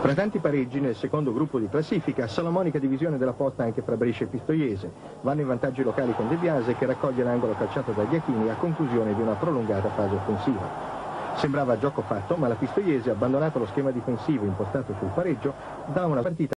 Fra tanti pareggi nel secondo gruppo di classifica, salomonica divisione della posta anche fra Brescia e Pistoiese. Vanno in vantaggio i locali con De Biase che raccoglie l'angolo calciato da Iachini a conclusione di una prolungata fase offensiva. Sembrava gioco fatto, ma la Pistoiese, abbandonato lo schema difensivo impostato sul pareggio, dà una partita